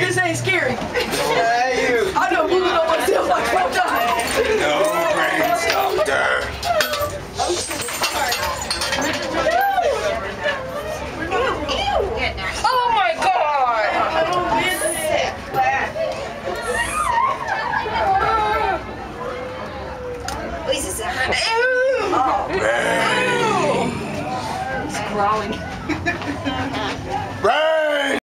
This ain't scary. I know moving on myself like four times. No brain stumper. Oh! Oh, Oh. Ew. He's growling.